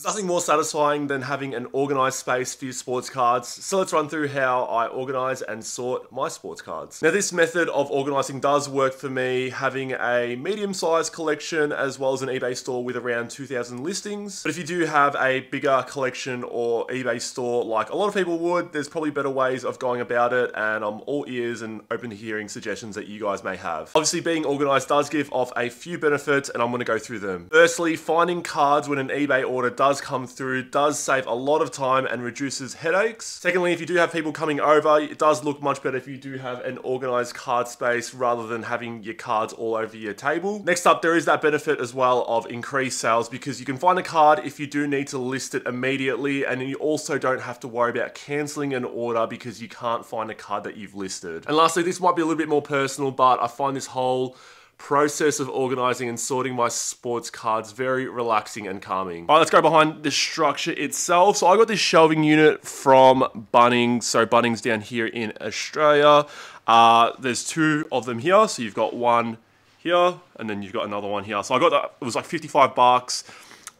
There's nothing more satisfying than having an organized space for your sports cards. So let's run through how I organize and sort my sports cards. Now this method of organizing does work for me, having a medium sized collection as well as an eBay store with around 2,000 listings. But if you do have a bigger collection or eBay store like a lot of people would, there's probably better ways of going about it and I'm all ears and open to hearing suggestions that you guys may have. Obviously being organized does give off a few benefits and I'm gonna go through them. Firstly, finding cards when an eBay order does does come through does save a lot of time and reduces headaches. Secondly, if you do have people coming over, it does look much better if you do have an organized card space rather than having your cards all over your table. Next up, there is that benefit as well of increased sales because you can find a card if you do need to list it immediately and you also don't have to worry about cancelling an order because you can't find a card that you've listed. And lastly, this might be a little bit more personal, but I find this whole process of organizing and sorting my sports cards very relaxing and calming. All right, let's go behind the structure itself. So I got this shelving unit from Bunnings. So Bunnings down here in Australia. Uh, there's two of them here. So you've got one here and then you've got another one here. So I got that, it was like 55 bucks.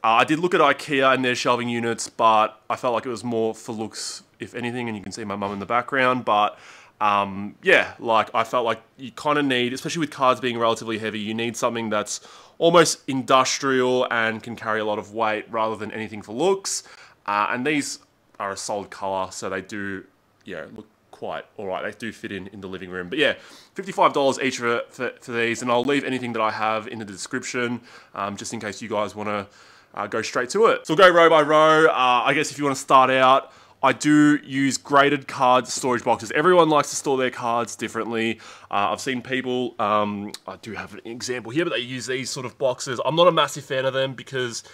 Uh, I did look at IKEA and their shelving units, but I felt like it was more for looks, if anything, and you can see my mum in the background, but um, yeah, like I felt like you kind of need, especially with cards being relatively heavy, you need something that's almost industrial and can carry a lot of weight rather than anything for looks. Uh, and these are a solid color, so they do, yeah, look quite all right. They do fit in in the living room. But yeah, $55 each for, for, for these, and I'll leave anything that I have in the description, um, just in case you guys want to uh, go straight to it. So we'll go row by row. Uh, I guess if you want to start out, I do use graded card storage boxes. Everyone likes to store their cards differently. Uh, I've seen people, um, I do have an example here, but they use these sort of boxes. I'm not a massive fan of them because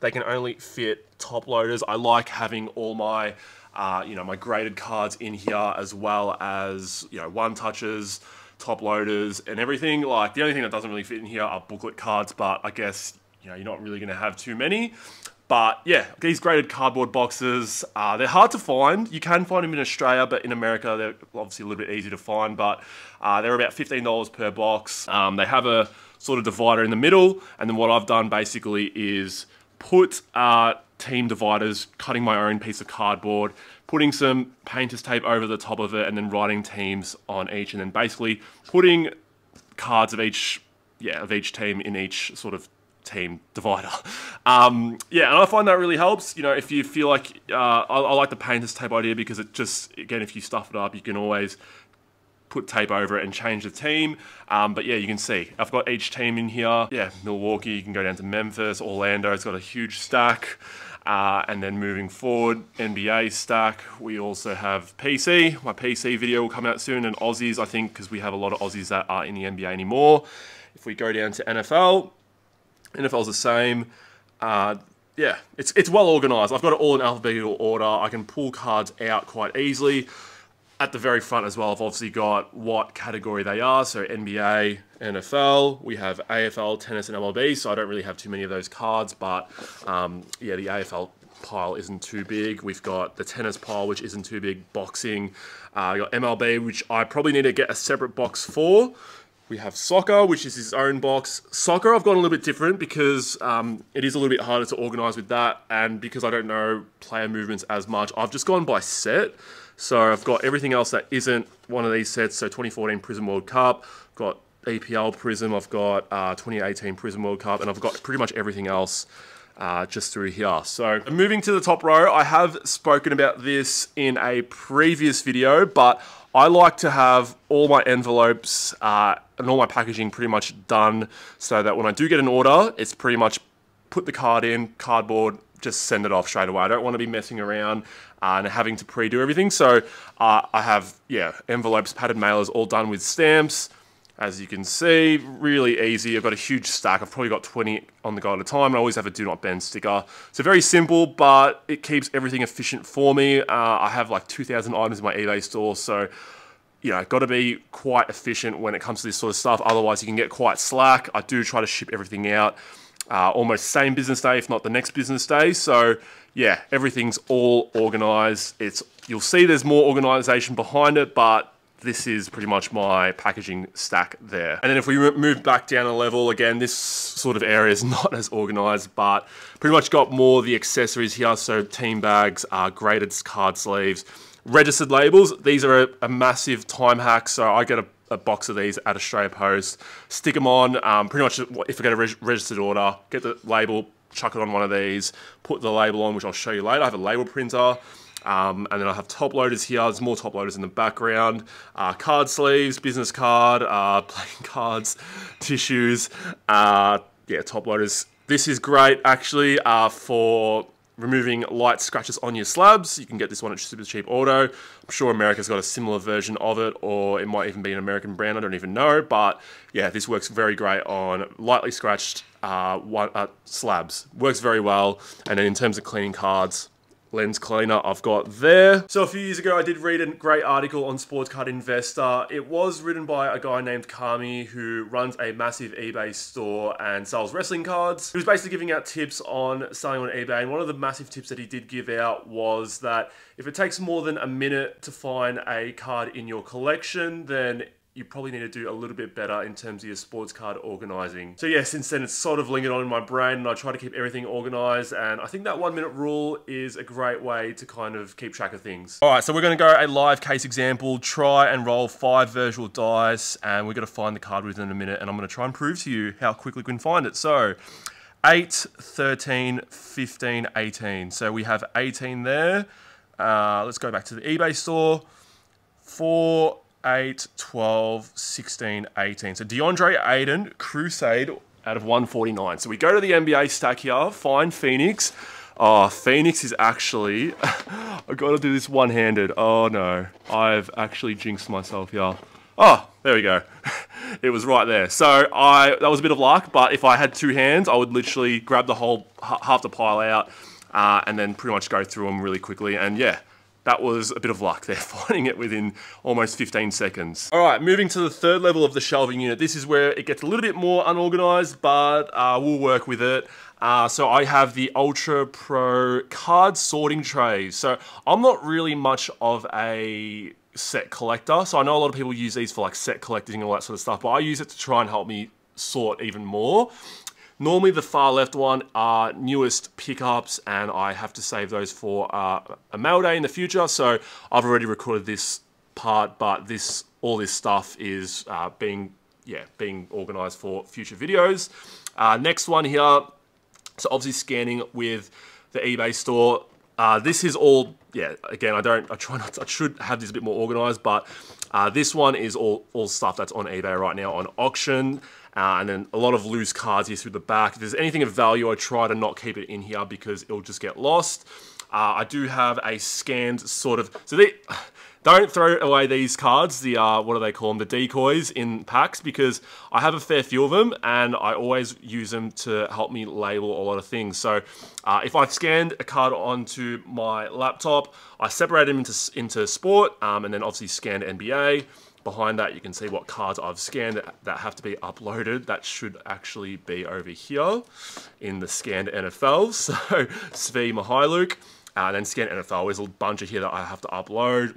they can only fit top loaders. I like having all my, uh, you know, my graded cards in here as well as, you know, one touches, top loaders and everything. Like the only thing that doesn't really fit in here are booklet cards, but I guess, you know, you're not really going to have too many. But yeah, these graded cardboard boxes, uh, they're hard to find. You can find them in Australia, but in America, they're obviously a little bit easier to find. But uh, they're about $15 per box. Um, they have a sort of divider in the middle. And then what I've done basically is put uh, team dividers, cutting my own piece of cardboard, putting some painter's tape over the top of it, and then writing teams on each. And then basically putting cards of each yeah, of each team in each sort of team divider. Um, yeah, and I find that really helps. You know, if you feel like uh, I, I, like the painter's tape idea because it just again, if you stuff it up, you can always put tape over it and change the team. Um, but yeah, you can see I've got each team in here. Yeah, Milwaukee. You can go down to Memphis, Orlando. It's got a huge stack. Uh, and then moving forward, NBA stack. We also have PC. My PC video will come out soon, and Aussies, I think, because we have a lot of Aussies that aren't in the NBA anymore. If we go down to NFL, NFL's the same. Uh, yeah, it's, it's well organized. I've got it all in alphabetical order. I can pull cards out quite easily. At the very front as well, I've obviously got what category they are. So NBA, NFL, we have AFL, tennis, and MLB. So I don't really have too many of those cards, but um, yeah, the AFL pile isn't too big. We've got the tennis pile, which isn't too big. Boxing, uh, got MLB, which I probably need to get a separate box for. We have soccer, which is his own box. Soccer, I've gone a little bit different because um, it is a little bit harder to organize with that, and because I don't know player movements as much, I've just gone by set. So I've got everything else that isn't one of these sets. So 2014 Prizm World Cup, got EPL Prizm, I've got uh, 2018 Prizm World Cup, and I've got pretty much everything else uh, just through here. So moving to the top row, I have spoken about this in a previous video, but I like to have all my envelopes uh, and all my packaging pretty much done so that when I do get an order, it's pretty much put the card in, cardboard, just send it off straight away. I don't want to be messing around uh, and having to pre-do everything. So uh, I have, yeah, envelopes, padded mailers all done with stamps. As you can see, really easy. I've got a huge stack. I've probably got 20 on the go at a time. I always have a do not bend sticker. So very simple, but it keeps everything efficient for me. Uh, I have like 2,000 items in my eBay store, so you know, got to be quite efficient when it comes to this sort of stuff. Otherwise, you can get quite slack. I do try to ship everything out uh, almost same business day, if not the next business day. So yeah, everything's all organized. It's you'll see there's more organization behind it, but this is pretty much my packaging stack there. And then if we move back down a level, again, this sort of area is not as organized, but pretty much got more the accessories here. So team bags, uh, graded card sleeves, registered labels. These are a, a massive time hack. So I get a, a, box of these at Australia Post, stick them on, um, pretty much if I get a reg registered order, get the label, chuck it on one of these, put the label on, which I'll show you later. I have a label printer. Um, and then I have top loaders here. There's more top loaders in the background. Uh, card sleeves, business card, uh, playing cards, tissues. Uh, yeah, top loaders. This is great actually uh, for removing light scratches on your slabs. You can get this one at Super Cheap Auto. I'm sure America's got a similar version of it, or it might even be an American brand. I don't even know. But yeah, this works very great on lightly scratched uh, one, uh, slabs. Works very well. And then in terms of cleaning cards, lens cleaner I've got there. So a few years ago I did read a great article on Sports Card Investor. It was written by a guy named Kami who runs a massive eBay store and sells wrestling cards. He was basically giving out tips on selling on eBay and one of the massive tips that he did give out was that if it takes more than a minute to find a card in your collection then you probably need to do a little bit better in terms of your sports card organizing. So yeah, since then it's sort of lingered on in my brain and I try to keep everything organized and I think that one minute rule is a great way to kind of keep track of things. All right, so we're gonna go a live case example, try and roll five virtual dice and we're gonna find the card within a minute and I'm gonna try and prove to you how quickly we can find it. So 8, 13, 15, 18. So we have 18 there. Uh, let's go back to the eBay store. 4, 8, 12, 16, 18. So DeAndre Ayton, Crusade out of 149. So we go to the NBA stack here, find Phoenix. Oh, Phoenix is actually, I've got to do this one-handed. Oh no, I've actually jinxed myself here. Oh, there we go. it was right there. So I that was a bit of luck, but if I had two hands, I would literally grab the whole half the pile out uh, and then pretty much go through them really quickly. And yeah, that was a bit of luck there, finding it within almost 15 seconds. All right, moving to the third level of the shelving unit. This is where it gets a little bit more unorganized, but uh, we'll work with it. Uh, so I have the Ultra Pro card sorting trays. So I'm not really much of a set collector. So I know a lot of people use these for like set collecting and all that sort of stuff, but I use it to try and help me sort even more. Normally the far left one are newest pickups and I have to save those for uh, a mail day in the future. So I've already recorded this part, but this all this stuff is uh, being yeah being organized for future videos. Uh, next one here, so obviously scanning with the eBay store. Uh, this is all, yeah, again, I don't, I try not to, I should have this a bit more organized, but uh, this one is all, all stuff that's on eBay right now on auction. Uh, and then a lot of loose cards here through the back. If there's anything of value, I try to not keep it in here because it'll just get lost. Uh, I do have a scanned sort of, so they, don't throw away these cards, the, uh, what do they call them, the decoys in packs, because I have a fair few of them, and I always use them to help me label a lot of things. So uh, if I've scanned a card onto my laptop, I separate them into, into sport, um, and then obviously scanned NBA. Behind that, you can see what cards I've scanned that have to be uploaded. That should actually be over here in the scanned NFL. So Svi Mykhailiuk, uh, and then scanned NFL. There's a bunch of here that I have to upload.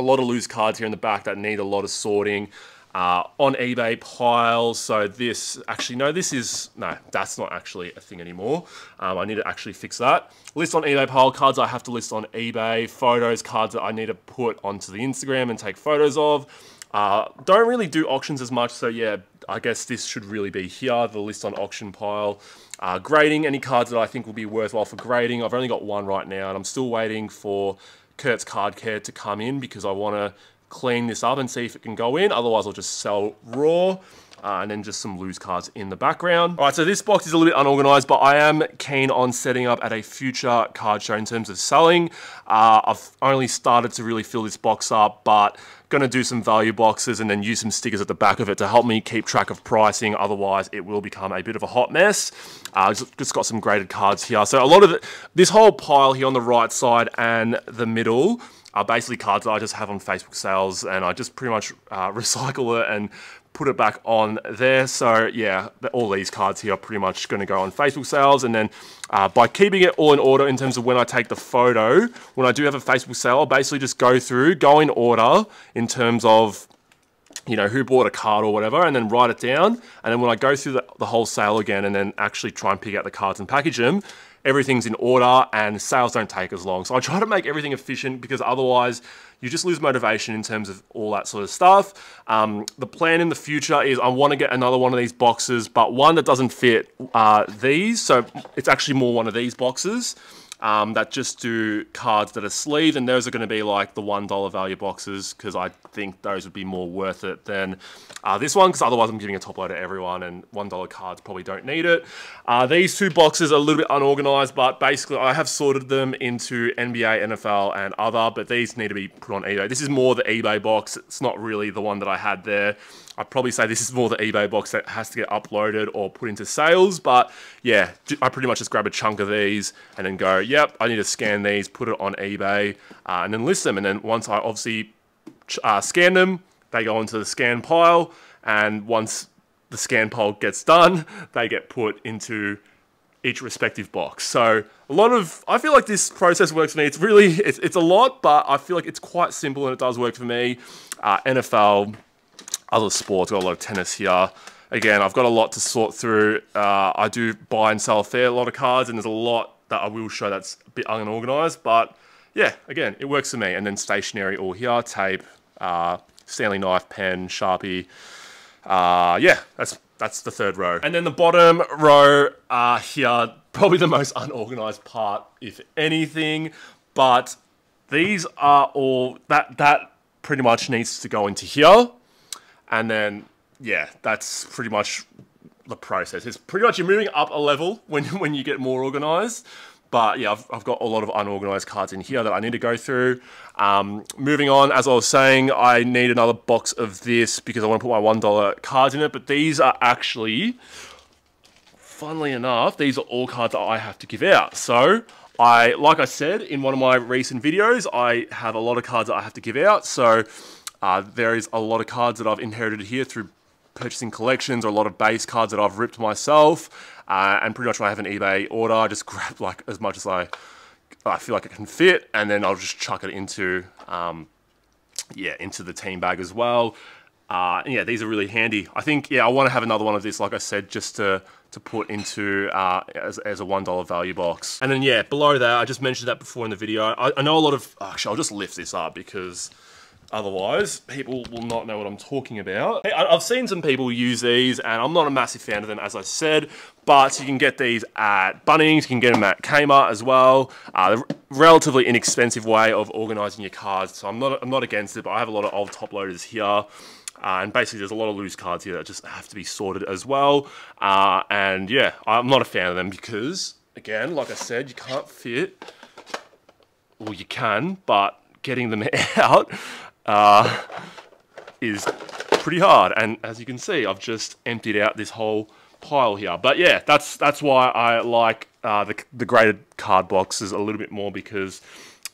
A lot of loose cards here in the back that need a lot of sorting. Uh, on eBay piles. So this, actually, no, this is, no, that's not actually a thing anymore. Um, I need to actually fix that. List on eBay pile, cards I have to list on eBay, photos, cards that I need to put onto the Instagram and take photos of. Uh, don't really do auctions as much, so yeah, I guess this should really be here, the list on auction pile. Uh, grading, any cards that I think will be worthwhile for grading. I've only got one right now, and I'm still waiting for Kurt's Card Care to come in because I want to clean this up and see if it can go in. Otherwise, I'll just sell raw. Uh, and then just some loose cards in the background. All right, so this box is a little bit unorganized, but I am keen on setting up at a future card show in terms of selling. Uh, I've only started to really fill this box up, but gonna do some value boxes and then use some stickers at the back of it to help me keep track of pricing. Otherwise, it will become a bit of a hot mess. Uh, just got some graded cards here. So a lot of it, this whole pile here on the right side and the middle, are basically cards that I just have on Facebook sales and I just pretty much uh, recycle it and put it back on there. So yeah, all these cards here are pretty much going to go on Facebook sales. And then uh, by keeping it all in order in terms of when I take the photo, when I do have a Facebook sale, I'll basically just go through, go in order in terms of you know, who bought a card or whatever, and then write it down. And then when I go through the, the whole sale again and then actually try and pick out the cards and package them, everything's in order and sales don't take as long. So I try to make everything efficient because otherwise you just lose motivation in terms of all that sort of stuff. Um, the plan in the future is I want to get another one of these boxes, but one that doesn't fit uh, these. So it's actually more one of these boxes um, that just do cards that are sleeved, and those are going to be like the $1 value boxes because I think those would be more worth it than uh, this one because otherwise I'm giving a top load to everyone and $1 cards probably don't need it. Uh, these two boxes are a little bit unorganized, but basically I have sorted them into NBA, NFL, and other, but these need to be put on eBay. This is more the eBay box. It's not really the one that I had there. I'd probably say this is more the eBay box that has to get uploaded or put into sales. But yeah, I pretty much just grab a chunk of these and then go, yep, I need to scan these, put it on eBay, uh, and then list them. And then once I obviously uh, scan them, they go into the scan pile. And once the scan pile gets done, they get put into each respective box. So a lot of, I feel like this process works for me. It's really, it's, it's a lot, but I feel like it's quite simple and it does work for me. Uh, NFL, other sports, got a lot of tennis here. Again, I've got a lot to sort through. Uh, I do buy and sell a fair lot of cards, and there's a lot that I will show that's a bit unorganized. But yeah, again, it works for me. And then stationery all here, tape, uh, Stanley knife, pen, Sharpie. Uh, yeah, that's that's the third row. And then the bottom row uh, here, probably the most unorganized part, if anything. But these are all, that, that pretty much needs to go into here. And then, yeah, that's pretty much the process. It's pretty much you're moving up a level when, when you get more organized. But yeah, I've, I've got a lot of unorganized cards in here that I need to go through. Um, moving on, as I was saying, I need another box of this because I want to put my $1 cards in it. But these are actually, funnily enough, these are all cards that I have to give out. So I, like I said in one of my recent videos, I have a lot of cards that I have to give out. So uh, there is a lot of cards that I've inherited here through purchasing collections or a lot of base cards that I've ripped myself. Uh, and pretty much when I have an eBay order, I just grab like as much as I, I feel like it can fit, and then I'll just chuck it into, um, yeah, into the team bag as well. Uh, yeah, these are really handy. I think, yeah, I want to have another one of this, like I said, just to to put into uh, as, as a $1 value box. And then, yeah, below that, I just mentioned that before in the video. I, I know a lot of, actually, I'll just lift this up because Otherwise, people will not know what I'm talking about. Hey, I've seen some people use these, and I'm not a massive fan of them, as I said, but you can get these at Bunnings, you can get them at Kmart as well. Uh, relatively inexpensive way of organizing your cards, so I'm not, I'm not against it, but I have a lot of old top loaders here. Uh, and basically, there's a lot of loose cards here that just have to be sorted as well. Uh, and yeah, I'm not a fan of them because, again, like I said, you can't fit. Well, you can, but getting them out uh, is pretty hard. And as you can see, I've just emptied out this whole pile here. But yeah, that's that's why I like uh, the, the graded card boxes a little bit more because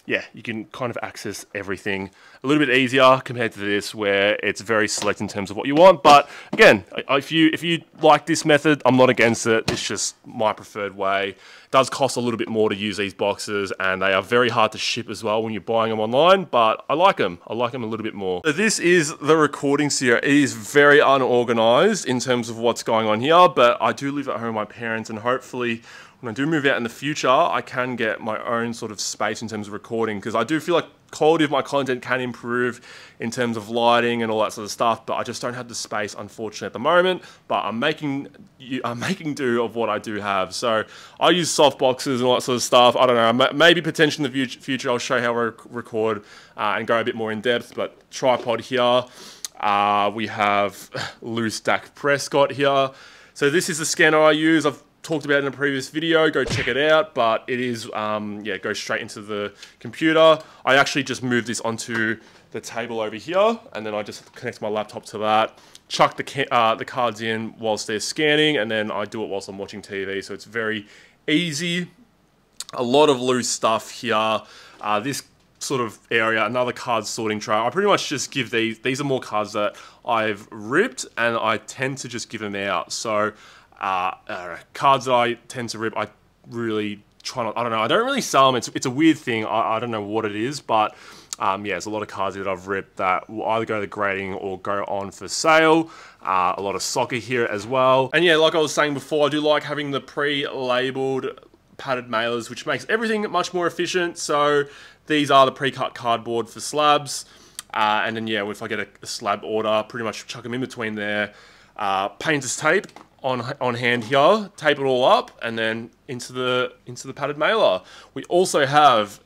yeah, you can kind of access everything a little bit easier compared to this where it's very select in terms of what you want. But again, if you if you like this method, I'm not against it. It's just my preferred way. It does cost a little bit more to use these boxes and they are very hard to ship as well when you're buying them online, but I like them. I like them a little bit more. So this is the recording series. It is very unorganized in terms of what's going on here, but I do live at home with my parents and hopefully when I do move out in the future, I can get my own sort of space in terms of recording because I do feel like quality of my content can improve in terms of lighting and all that sort of stuff, but I just don't have the space, unfortunately, at the moment. But I'm making I'm making do of what I do have. So I use soft boxes and all that sort of stuff. I don't know. Maybe potentially in the future I'll show how I record uh, and go a bit more in depth. But tripod here. Uh, we have loose Dak Prescott here. So this is the scanner I use. I've talked about in a previous video, go check it out, but it is, um, yeah, go straight into the computer. I actually just moved this onto the table over here, and then I just connect my laptop to that, chuck the, uh, the cards in whilst they're scanning, and then I do it whilst I'm watching TV, so it's very easy. A lot of loose stuff here. Uh, this sort of area, another card sorting tray. I pretty much just give these, these are more cards that I've ripped and I tend to just give them out. So uh, uh, cards that I tend to rip, I really try not, I don't know, I don't really sell them. It's, it's a weird thing. I, I don't know what it is, but um, yeah, there's a lot of cards that I've ripped that will either go to the grading or go on for sale. Uh, a lot of soccer here as well. And yeah, like I was saying before, I do like having the pre-labeled padded mailers, which makes everything much more efficient. So these are the pre-cut cardboard for slabs. Uh, and then yeah, if I get a, a, slab order, pretty much chuck them in between there. Uh, painter's tape on on hand here, tape it all up, and then into the into the padded mailer. We also have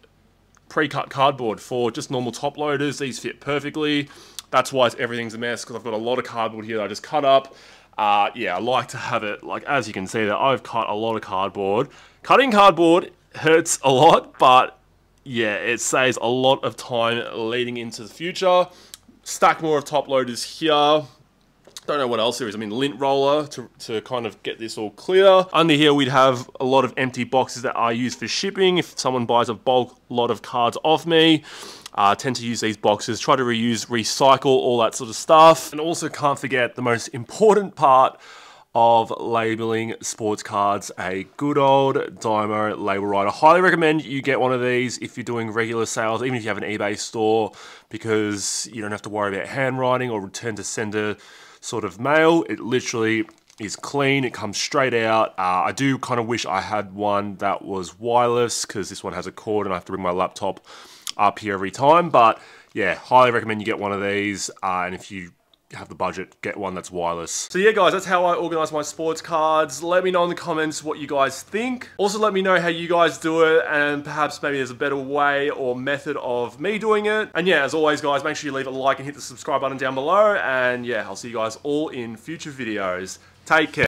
pre-cut cardboard for just normal top loaders. These fit perfectly. That's why everything's a mess because I've got a lot of cardboard here that I just cut up. Uh, yeah, I like to have it, like as you can see that I've cut a lot of cardboard. Cutting cardboard hurts a lot, but yeah, it saves a lot of time leading into the future. Stack more of top loaders here. Don't know what else there is. I mean, lint roller to, to kind of get this all clear. Under here, we'd have a lot of empty boxes that I use for shipping. If someone buys a bulk lot of cards off me, uh, tend to use these boxes, try to reuse, recycle, all that sort of stuff. And also can't forget the most important part of labeling sports cards, a good old Dymo label writer. Highly recommend you get one of these if you're doing regular sales, even if you have an eBay store, because you don't have to worry about handwriting or return to sender sort of mail. It literally is clean. It comes straight out. Uh, I do kind of wish I had one that was wireless because this one has a cord and I have to bring my laptop up here every time. But yeah, highly recommend you get one of these. Uh, and if you have the budget, get one that's wireless. So yeah guys, that's how I organize my sports cards. Let me know in the comments what you guys think. Also let me know how you guys do it and perhaps maybe there's a better way or method of me doing it. And yeah, as always guys, make sure you leave a like and hit the subscribe button down below. And yeah, I'll see you guys all in future videos. Take care.